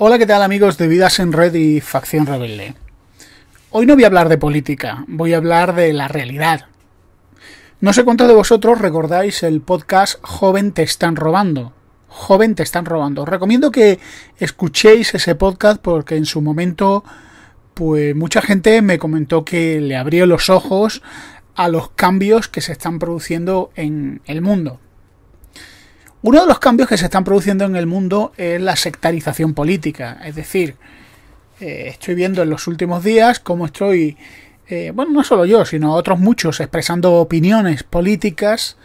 Hola, ¿qué tal amigos de Vidas en Red y Facción Rebelde? Hoy no voy a hablar de política, voy a hablar de la realidad. No sé cuántos de vosotros recordáis el podcast Joven te están robando. Joven te están robando. Os recomiendo que escuchéis ese podcast porque en su momento pues mucha gente me comentó que le abrió los ojos a los cambios que se están produciendo en el mundo. Uno de los cambios que se están produciendo en el mundo es la sectarización política, es decir, eh, estoy viendo en los últimos días cómo estoy, eh, bueno, no solo yo, sino otros muchos expresando opiniones políticas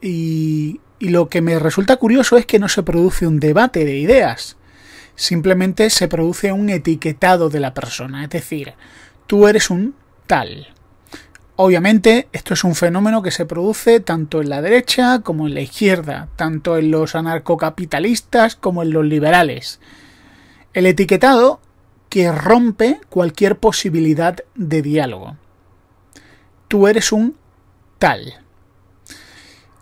y, y lo que me resulta curioso es que no se produce un debate de ideas, simplemente se produce un etiquetado de la persona, es decir, tú eres un tal, Obviamente, esto es un fenómeno que se produce tanto en la derecha como en la izquierda, tanto en los anarcocapitalistas como en los liberales. El etiquetado que rompe cualquier posibilidad de diálogo. Tú eres un tal.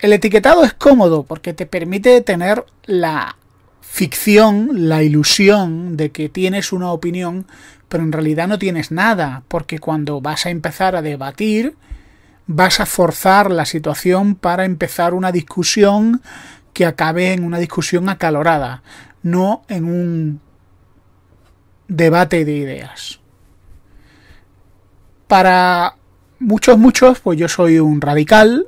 El etiquetado es cómodo porque te permite tener la ficción, la ilusión de que tienes una opinión pero en realidad no tienes nada, porque cuando vas a empezar a debatir, vas a forzar la situación para empezar una discusión que acabe en una discusión acalorada, no en un debate de ideas. Para muchos, muchos, pues yo soy un radical.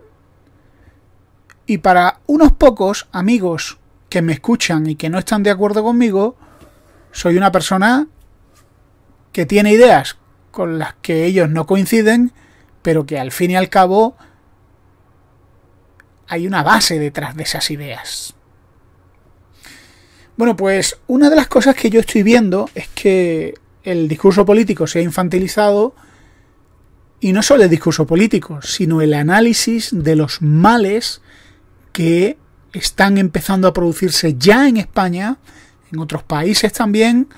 Y para unos pocos amigos que me escuchan y que no están de acuerdo conmigo, soy una persona que tiene ideas con las que ellos no coinciden, pero que al fin y al cabo hay una base detrás de esas ideas. Bueno, pues una de las cosas que yo estoy viendo es que el discurso político se ha infantilizado y no solo el discurso político, sino el análisis de los males que están empezando a producirse ya en España, en otros países también,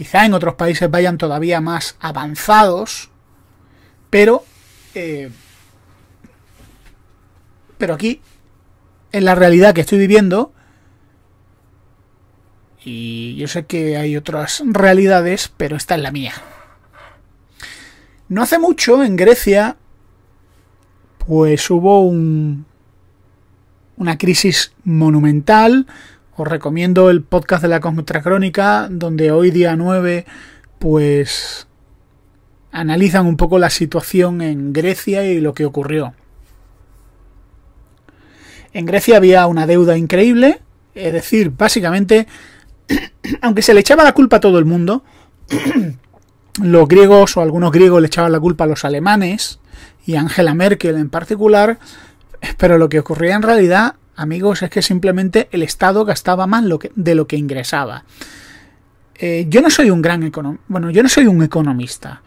Quizá en otros países vayan todavía más avanzados, pero... Eh, pero aquí, en la realidad que estoy viviendo, y yo sé que hay otras realidades, pero esta es la mía. No hace mucho en Grecia, pues hubo un, una crisis monumental, os recomiendo el podcast de la Contracrónica, donde hoy día 9, pues analizan un poco la situación en Grecia y lo que ocurrió. En Grecia había una deuda increíble, es decir, básicamente, aunque se le echaba la culpa a todo el mundo, los griegos o algunos griegos le echaban la culpa a los alemanes y Angela Merkel en particular, pero lo que ocurría en realidad amigos, es que simplemente el Estado gastaba más de lo que ingresaba. Eh, yo no soy un gran economista, bueno, yo no soy un economista,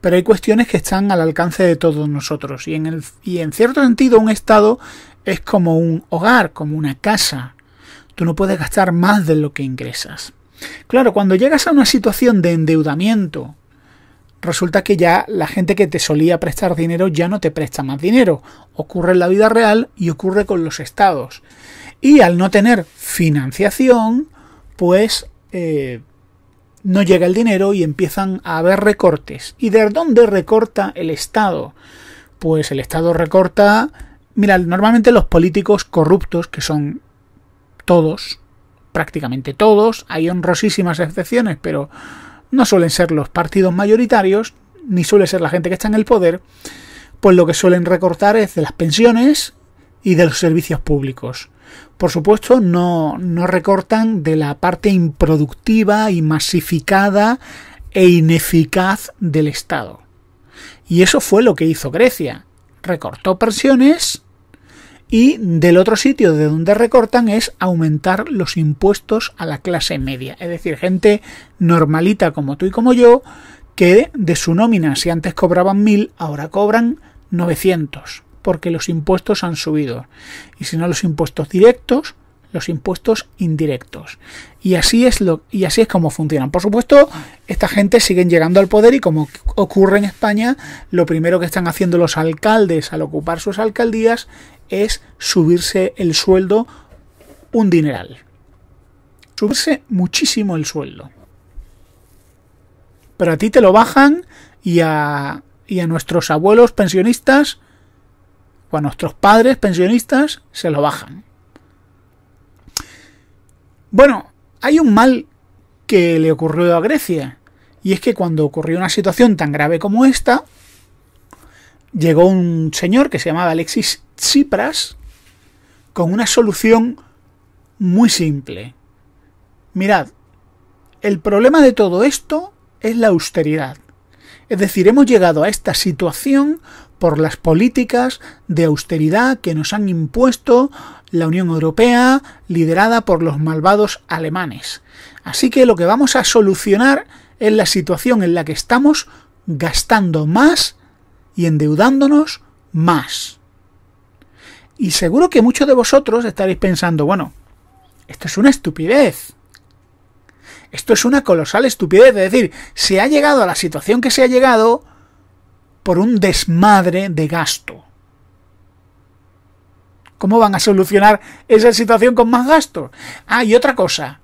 pero hay cuestiones que están al alcance de todos nosotros y en, el, y en cierto sentido un Estado es como un hogar, como una casa. Tú no puedes gastar más de lo que ingresas. Claro, cuando llegas a una situación de endeudamiento resulta que ya la gente que te solía prestar dinero ya no te presta más dinero. Ocurre en la vida real y ocurre con los estados. Y al no tener financiación, pues eh, no llega el dinero y empiezan a haber recortes. ¿Y de dónde recorta el Estado? Pues el Estado recorta... Mira, normalmente los políticos corruptos, que son todos, prácticamente todos, hay honrosísimas excepciones, pero no suelen ser los partidos mayoritarios, ni suele ser la gente que está en el poder, pues lo que suelen recortar es de las pensiones y de los servicios públicos. Por supuesto, no, no recortan de la parte improductiva y masificada e ineficaz del Estado. Y eso fue lo que hizo Grecia. Recortó pensiones y del otro sitio de donde recortan es aumentar los impuestos a la clase media. Es decir, gente normalita como tú y como yo, que de su nómina, si antes cobraban mil, ahora cobran 900, porque los impuestos han subido. Y si no los impuestos directos, los impuestos indirectos. Y así es lo y así es como funcionan. Por supuesto, esta gente siguen llegando al poder y como ocurre en España, lo primero que están haciendo los alcaldes al ocupar sus alcaldías es subirse el sueldo un dineral. subirse muchísimo el sueldo. Pero a ti te lo bajan y a, y a nuestros abuelos pensionistas o a nuestros padres pensionistas se lo bajan. Bueno, hay un mal que le ocurrió a Grecia. Y es que cuando ocurrió una situación tan grave como esta, llegó un señor que se llamaba Alexis Tsipras con una solución muy simple. Mirad, el problema de todo esto es la austeridad. Es decir, hemos llegado a esta situación por las políticas de austeridad que nos han impuesto la Unión Europea, liderada por los malvados alemanes. Así que lo que vamos a solucionar es la situación en la que estamos gastando más y endeudándonos más. Y seguro que muchos de vosotros estaréis pensando, bueno, esto es una estupidez. Esto es una colosal estupidez. Es decir, se ha llegado a la situación que se ha llegado por un desmadre de gasto. ¿Cómo van a solucionar esa situación con más gasto? Ah, y otra cosa.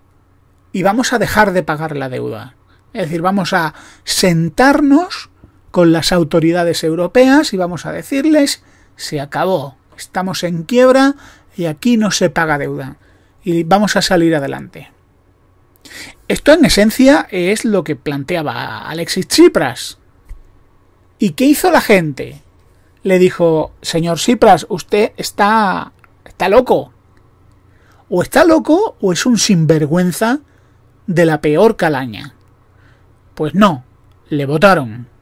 Y vamos a dejar de pagar la deuda. Es decir, vamos a sentarnos con las autoridades europeas y vamos a decirles, se acabó, estamos en quiebra y aquí no se paga deuda. Y vamos a salir adelante. Esto en esencia es lo que planteaba Alexis Tsipras. ¿Y qué hizo la gente? Le dijo, señor Tsipras, usted está, está loco. O está loco o es un sinvergüenza de la peor calaña. Pues no, le votaron.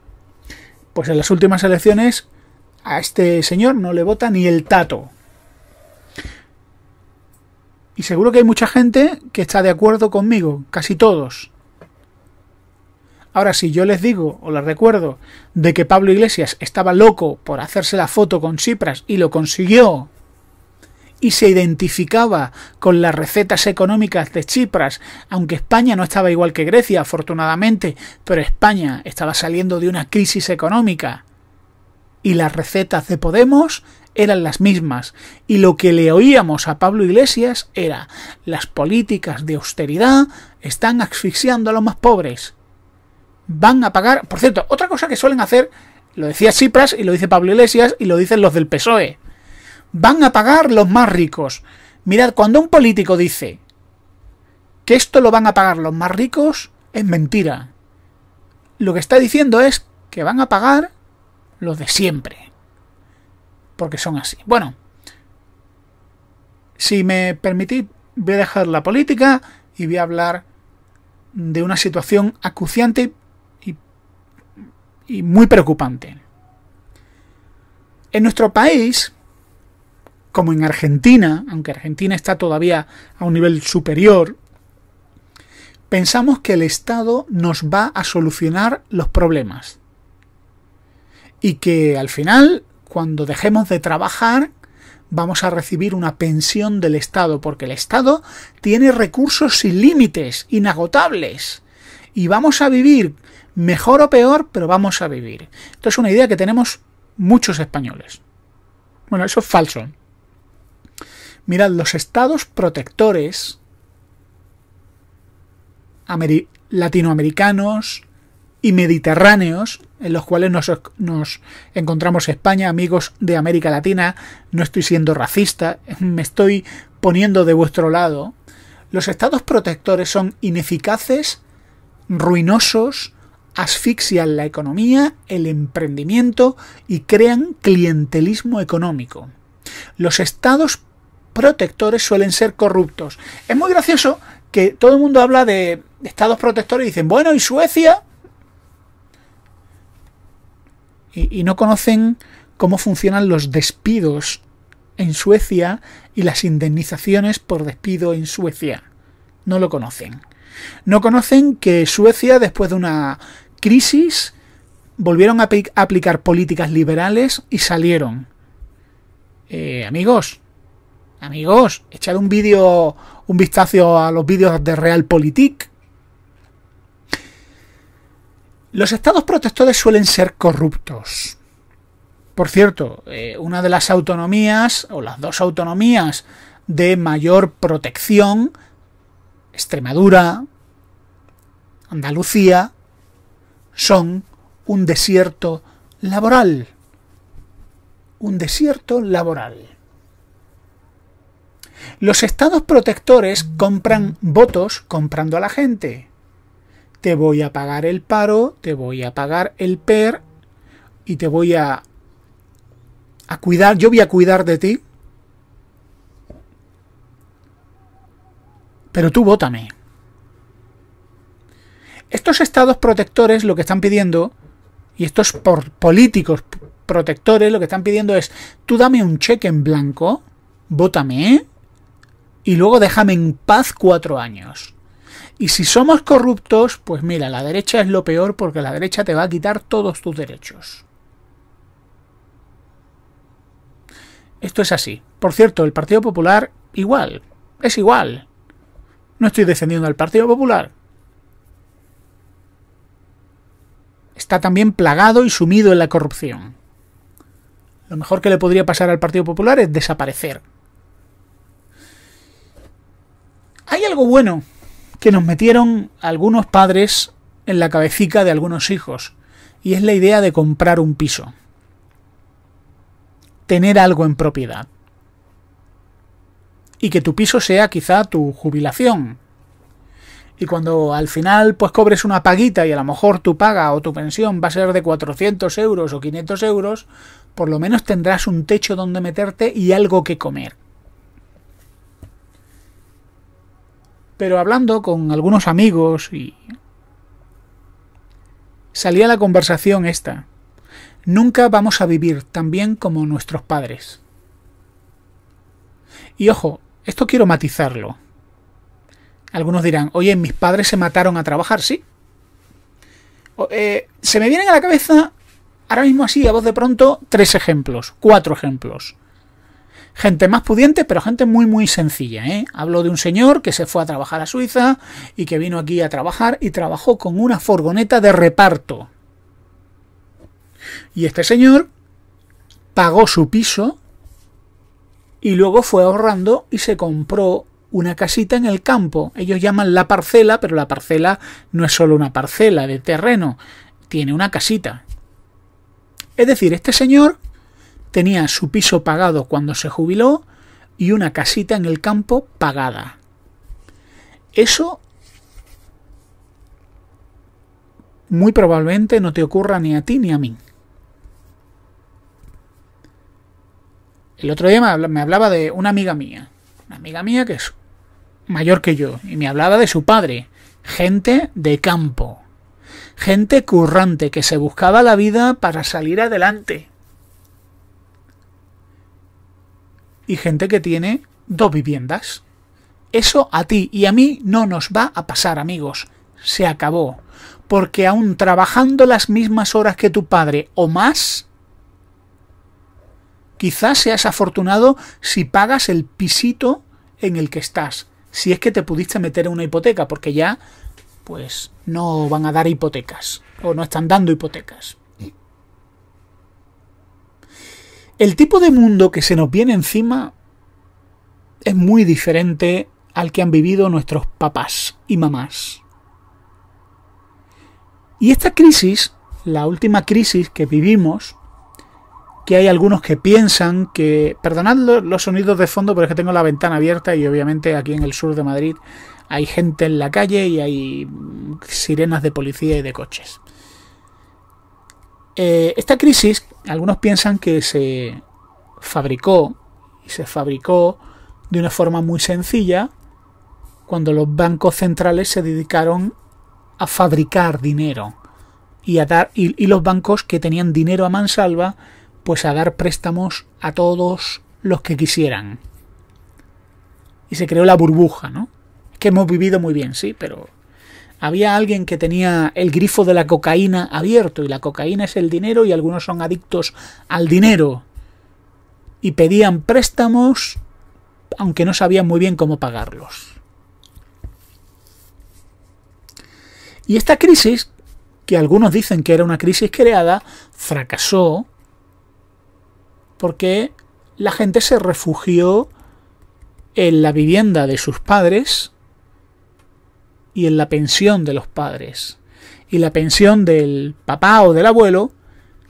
Pues en las últimas elecciones a este señor no le vota ni el tato. Y seguro que hay mucha gente que está de acuerdo conmigo, casi todos. Ahora, si yo les digo o les recuerdo de que Pablo Iglesias estaba loco por hacerse la foto con Cipras y lo consiguió, y se identificaba con las recetas económicas de Chipras, aunque España no estaba igual que Grecia, afortunadamente, pero España estaba saliendo de una crisis económica. Y las recetas de Podemos eran las mismas, y lo que le oíamos a Pablo Iglesias era las políticas de austeridad están asfixiando a los más pobres. Van a pagar, por cierto, otra cosa que suelen hacer, lo decía Chipras y lo dice Pablo Iglesias y lo dicen los del PSOE. Van a pagar los más ricos. Mirad, cuando un político dice que esto lo van a pagar los más ricos, es mentira. Lo que está diciendo es que van a pagar los de siempre porque son así. Bueno, si me permitís, voy a dejar la política y voy a hablar de una situación acuciante y, y muy preocupante. En nuestro país, como en Argentina, aunque Argentina está todavía a un nivel superior, pensamos que el Estado nos va a solucionar los problemas. Y que al final cuando dejemos de trabajar, vamos a recibir una pensión del Estado, porque el Estado tiene recursos sin límites, inagotables. Y vamos a vivir, mejor o peor, pero vamos a vivir. Esto es una idea que tenemos muchos españoles. Bueno, eso es falso. Mirad, los estados protectores latinoamericanos y mediterráneos en los cuales nos, encontramos España, amigos de América Latina, no estoy siendo racista, me estoy poniendo de vuestro lado. Los estados protectores son ineficaces, ruinosos, asfixian la economía, el emprendimiento y crean clientelismo económico. Los estados protectores suelen ser corruptos. Es muy gracioso que todo el mundo habla de estados protectores y dicen, bueno, ¿y Suecia? y, no conocen cómo funcionan los despidos en Suecia y las indemnizaciones por despido en Suecia. No lo conocen. No conocen que Suecia, después de una crisis, volvieron a aplicar políticas liberales y salieron. Eh, amigos, amigos, echad un vídeo, un vistazo a los vídeos de Realpolitik los estados protectores suelen ser corruptos. Por cierto, eh, una de las autonomías, o las dos autonomías de mayor protección, Extremadura, Andalucía, son un desierto laboral. Un desierto laboral. Los estados protectores compran votos comprando a la gente. Te voy a pagar el paro, te voy a pagar el PER y te voy a, a cuidar, yo voy a cuidar de ti. Pero tú vótame. Estos estados protectores lo que están pidiendo, y estos políticos protectores lo que están pidiendo es, tú dame un cheque en blanco, vótame, y luego déjame en paz cuatro años. Y si somos corruptos, pues mira, la derecha es lo peor porque la derecha te va a quitar todos tus derechos. Esto es así. Por cierto, el Partido Popular igual, es igual. No estoy defendiendo al Partido Popular. Está también plagado y sumido en la corrupción. Lo mejor que le podría pasar al Partido Popular es desaparecer. Hay algo bueno que nos metieron algunos padres en la cabecita de algunos hijos, y es la idea de comprar un piso. Tener algo en propiedad. Y que tu piso sea quizá tu jubilación. Y cuando al final pues cobres una paguita y a lo mejor tu paga o tu pensión va a ser de 400 euros o 500 euros, por lo menos tendrás un techo donde meterte y algo que comer. Pero hablando con algunos amigos y... Salía la conversación esta. Nunca vamos a vivir tan bien como nuestros padres. Y ojo, esto quiero matizarlo. Algunos dirán, oye, mis padres se mataron a trabajar, sí. Eh, se me vienen a la cabeza, ahora mismo así, a voz de pronto, tres ejemplos, cuatro ejemplos. Gente más pudiente, pero gente muy, muy sencilla. ¿eh? Hablo de un señor que se fue a trabajar a Suiza y que vino aquí a trabajar y trabajó con una furgoneta de reparto. Y este señor pagó su piso y luego fue ahorrando y se compró una casita en el campo. Ellos llaman la parcela, pero la parcela no es solo una parcela de terreno, tiene una casita. Es decir, este señor tenía su piso pagado cuando se jubiló y una casita en el campo pagada. Eso muy probablemente no te ocurra ni a ti ni a mí. El otro día me hablaba de una amiga mía, una amiga mía que es mayor que yo, y me hablaba de su padre, gente de campo, gente currante que se buscaba la vida para salir adelante. Y gente que tiene dos viviendas. Eso a ti y a mí no nos va a pasar, amigos. Se acabó. Porque aún trabajando las mismas horas que tu padre o más, quizás seas afortunado si pagas el pisito en el que estás. Si es que te pudiste meter en una hipoteca, porque ya, pues, no van a dar hipotecas. O no están dando hipotecas. El tipo de mundo que se nos viene encima es muy diferente al que han vivido nuestros papás y mamás. Y esta crisis, la última crisis que vivimos, que hay algunos que piensan que, perdonad los sonidos de fondo, pero es que tengo la ventana abierta y obviamente aquí en el sur de Madrid hay gente en la calle y hay sirenas de policía y de coches. Eh, esta crisis, algunos piensan que se fabricó y se fabricó de una forma muy sencilla cuando los bancos centrales se dedicaron a fabricar dinero y a dar y, los bancos que tenían dinero a mansalva pues a dar préstamos a todos los que quisieran. Y se creó la burbuja no que hemos vivido muy bien sí pero había alguien que tenía el grifo de la cocaína abierto y la cocaína es el dinero y algunos son adictos al dinero y pedían préstamos aunque no sabían muy bien cómo pagarlos. Y esta crisis, que algunos dicen que era una crisis creada, fracasó porque la gente se refugió en la vivienda de sus padres y en la pensión de los padres. Y la pensión del papá o del abuelo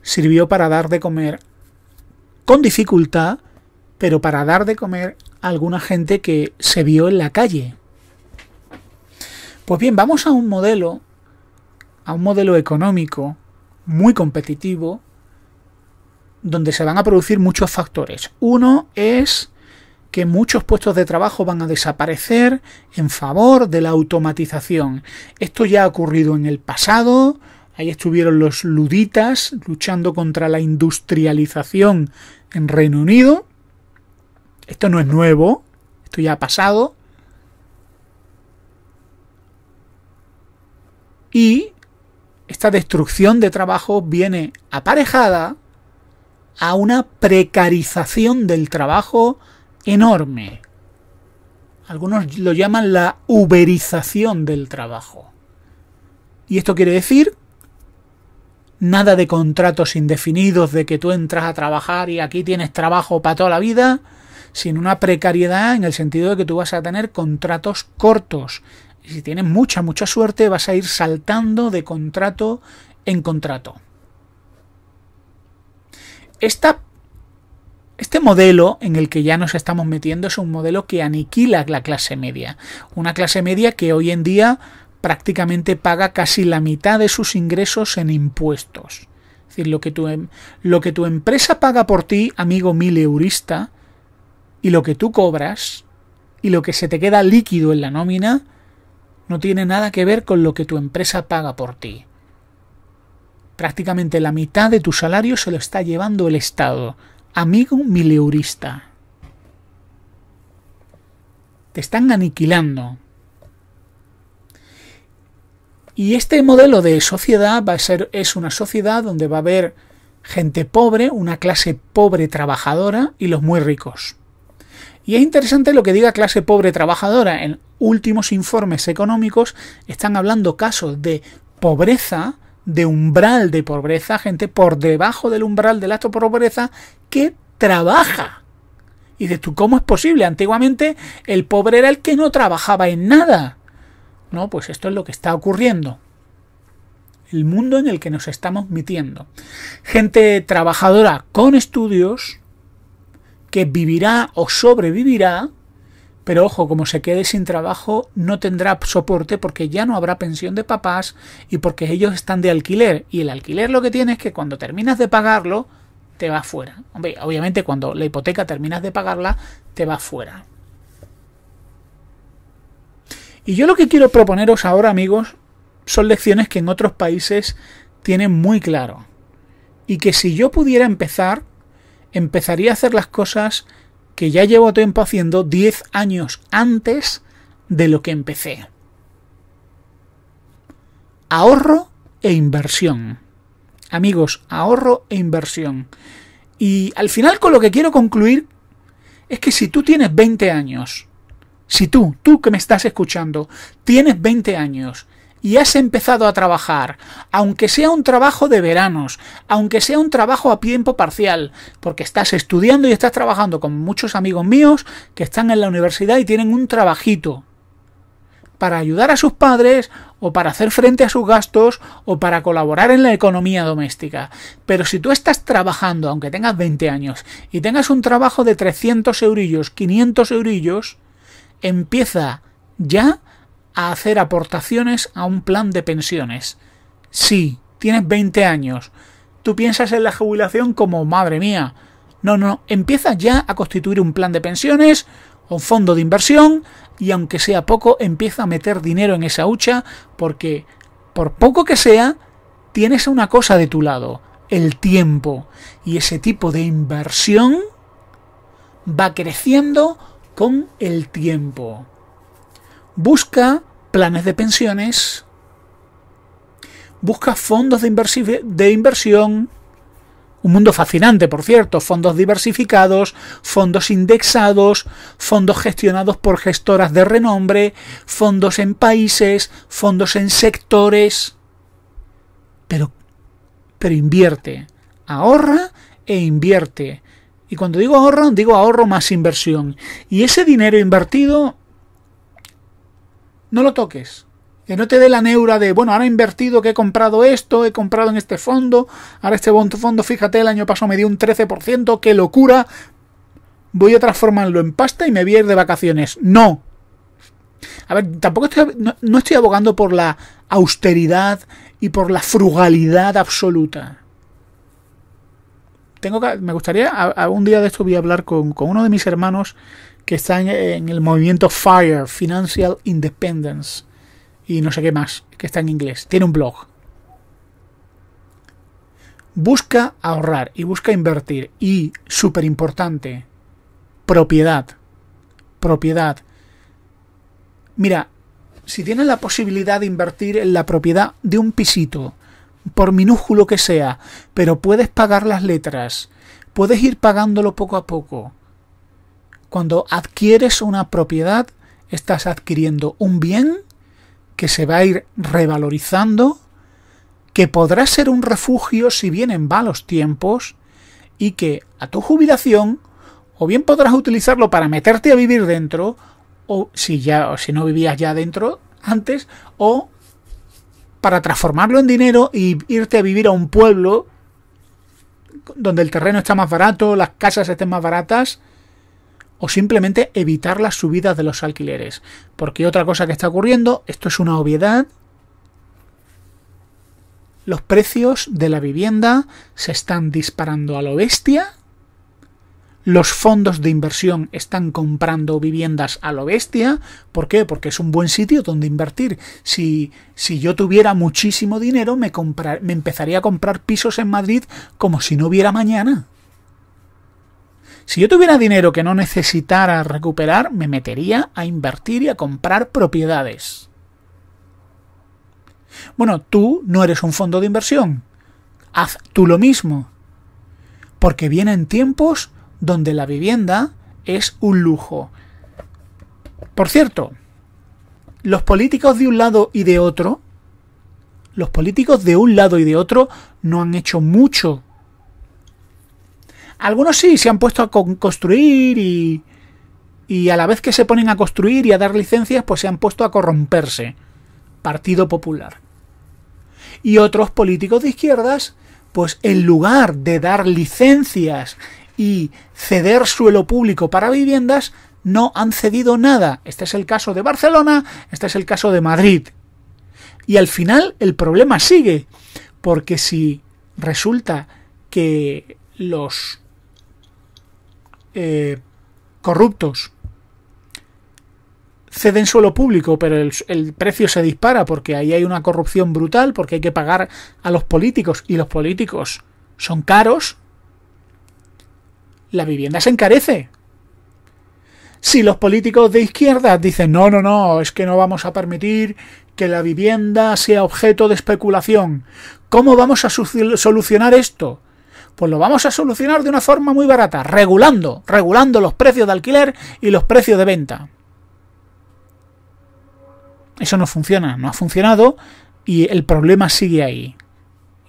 sirvió para dar de comer con dificultad, pero para dar de comer a alguna gente que se vio en la calle. Pues bien, vamos a un modelo, a un modelo económico muy competitivo, donde se van a producir muchos factores. Uno es que muchos puestos de trabajo van a desaparecer en favor de la automatización. Esto ya ha ocurrido en el pasado, ahí estuvieron los luditas luchando contra la industrialización en Reino Unido. Esto no es nuevo, esto ya ha pasado. Y esta destrucción de trabajo viene aparejada a una precarización del trabajo enorme. Algunos lo llaman la uberización del trabajo. Y esto quiere decir nada de contratos indefinidos de que tú entras a trabajar y aquí tienes trabajo para toda la vida, sino una precariedad en el sentido de que tú vas a tener contratos cortos. Y si tienes mucha, mucha suerte, vas a ir saltando de contrato en contrato. Esta este modelo en el que ya nos estamos metiendo es un modelo que aniquila la clase media. Una clase media que hoy en día prácticamente paga casi la mitad de sus ingresos en impuestos. Es decir, lo que tu, em, lo que tu empresa paga por ti, amigo mileurista, y lo que tú cobras, y lo que se te queda líquido en la nómina, no tiene nada que ver con lo que tu empresa paga por ti. Prácticamente la mitad de tu salario se lo está llevando el Estado amigo mileurista. Te están aniquilando. Y este modelo de sociedad va a ser, es una sociedad donde va a haber gente pobre, una clase pobre trabajadora y los muy ricos. Y es interesante lo que diga clase pobre trabajadora. En últimos informes económicos están hablando casos de pobreza de umbral de pobreza, gente por debajo del umbral de pobreza que trabaja. Y dices tú, ¿cómo es posible? Antiguamente el pobre era el que no trabajaba en nada. No, pues esto es lo que está ocurriendo. El mundo en el que nos estamos metiendo. Gente trabajadora con estudios que vivirá o sobrevivirá pero ojo, como se quede sin trabajo, no tendrá soporte porque ya no habrá pensión de papás y porque ellos están de alquiler. Y el alquiler lo que tiene es que cuando terminas de pagarlo, te va fuera. obviamente cuando la hipoteca terminas de pagarla, te va fuera. Y yo lo que quiero proponeros ahora, amigos, son lecciones que en otros países tienen muy claro. Y que si yo pudiera empezar, empezaría a hacer las cosas que ya llevo tiempo haciendo 10 años antes de lo que empecé. Ahorro e inversión. Amigos, ahorro e inversión. Y al final con lo que quiero concluir es que si tú tienes 20 años, si tú, tú que me estás escuchando, tienes 20 años y has empezado a trabajar, aunque sea un trabajo de veranos, aunque sea un trabajo a tiempo parcial, porque estás estudiando y estás trabajando con muchos amigos míos que están en la universidad y tienen un trabajito para ayudar a sus padres o para hacer frente a sus gastos o para colaborar en la economía doméstica. Pero si tú estás trabajando, aunque tengas 20 años, y tengas un trabajo de 300 eurillos, 500 eurillos, empieza ya a hacer aportaciones a un plan de pensiones. Si tienes 20 años, tú piensas en la jubilación como madre mía. No, no, empieza ya a constituir un plan de pensiones, un fondo de inversión, y aunque sea poco, empieza a meter dinero en esa hucha, porque por poco que sea, tienes una cosa de tu lado, el tiempo. Y ese tipo de inversión va creciendo con el tiempo. Busca planes de pensiones, busca fondos de, inversión, un mundo fascinante, por cierto, fondos diversificados, fondos indexados, fondos gestionados por gestoras de renombre, fondos en países, fondos en sectores. Pero, pero invierte, ahorra e invierte. Y cuando digo ahorro, digo ahorro más inversión. Y ese dinero invertido no lo toques. Que no te dé la neura de, bueno, ahora he invertido, que he comprado esto, he comprado en este fondo, ahora este fondo, fíjate, el año pasado me dio un 13%, qué locura, voy a transformarlo en pasta y me voy a ir de vacaciones. No. A ver, tampoco estoy, no, estoy abogando por la austeridad y por la frugalidad absoluta. Tengo que, me gustaría, algún día de esto voy a hablar con, con uno de mis hermanos que está en, el movimiento FIRE, Financial Independence, y no sé qué más, que está en inglés. Tiene un blog. Busca ahorrar y busca invertir. Y, súper importante, propiedad. Propiedad. Mira, si tienes la posibilidad de invertir en la propiedad de un pisito, por minúsculo que sea, pero puedes pagar las letras, puedes ir pagándolo poco a poco. Cuando adquieres una propiedad, estás adquiriendo un bien que se va a ir revalorizando, que podrá ser un refugio si vienen malos tiempos, y que a tu jubilación o bien podrás utilizarlo para meterte a vivir dentro, o si ya, o si no vivías ya dentro antes, o para transformarlo en dinero y irte a vivir a un pueblo donde el terreno está más barato, las casas estén más baratas, o simplemente evitar las subidas de los alquileres. Porque otra cosa que está ocurriendo, esto es una obviedad, los precios de la vivienda se están disparando a lo bestia los fondos de inversión están comprando viviendas a lo bestia. ¿Por qué? Porque es un buen sitio donde invertir. Si, si yo tuviera muchísimo dinero, me, comprar, me empezaría a comprar pisos en Madrid como si no hubiera mañana. Si yo tuviera dinero que no necesitara recuperar, me metería a invertir y a comprar propiedades. Bueno, tú no eres un fondo de inversión. Haz tú lo mismo. Porque vienen tiempos donde la vivienda es un lujo. Por cierto, los políticos de un lado y de otro, los políticos de un lado y de otro no han hecho mucho. Algunos sí se han puesto a construir y, y a la vez que se ponen a construir y a dar licencias, pues se han puesto a corromperse. Partido Popular. Y otros políticos de izquierdas, pues en lugar de dar licencias y ceder suelo público para viviendas, no han cedido nada. Este es el caso de Barcelona, este es el caso de Madrid. Y al final el problema sigue, porque si resulta que los eh, corruptos ceden suelo público, pero el, el, precio se dispara porque ahí hay una corrupción brutal, porque hay que pagar a los políticos y los políticos son caros, la vivienda se encarece. Si los políticos de izquierda dicen no, no, no, es que no vamos a permitir que la vivienda sea objeto de especulación, ¿cómo vamos a solucionar esto? Pues lo vamos a solucionar de una forma muy barata, regulando, regulando los precios de alquiler y los precios de venta. Eso no funciona, no ha funcionado y el problema sigue ahí.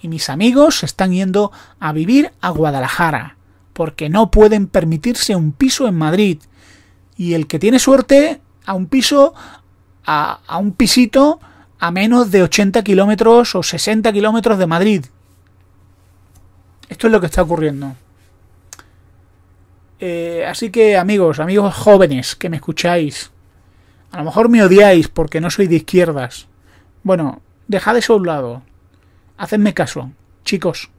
Y mis amigos se están yendo a vivir a Guadalajara porque no pueden permitirse un piso en Madrid. Y el que tiene suerte, a un piso, a, un pisito a menos de 80 kilómetros o 60 kilómetros de Madrid. Esto es lo que está ocurriendo. Eh, así que amigos, amigos jóvenes que me escucháis, a lo mejor me odiáis porque no soy de izquierdas. Bueno, dejad eso a un lado. Hacedme caso, chicos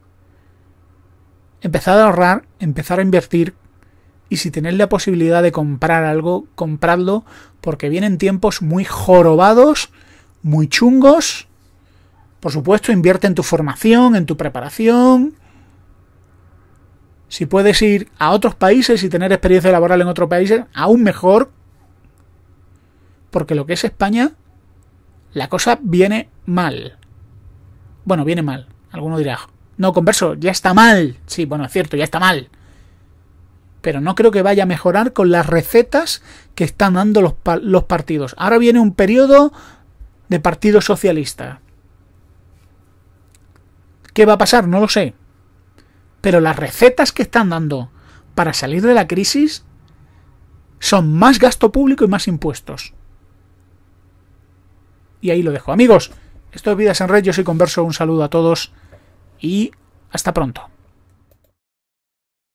empezar a ahorrar, empezar a invertir y si tenéis la posibilidad de comprar algo, compradlo porque vienen tiempos muy jorobados, muy chungos. Por supuesto, invierte en tu formación, en tu preparación. Si puedes ir a otros países y tener experiencia laboral en otros países, aún mejor. Porque lo que es España, la cosa viene mal. Bueno, viene mal. Alguno dirá, no, converso, ya está mal. Sí, bueno, es cierto, ya está mal. Pero no creo que vaya a mejorar con las recetas que están dando los, partidos. Ahora viene un periodo de Partido Socialista. ¿Qué va a pasar? No lo sé. Pero las recetas que están dando para salir de la crisis son más gasto público y más impuestos. Y ahí lo dejo. Amigos, esto es Vidas en Red, yo soy Converso, un saludo a todos y hasta pronto.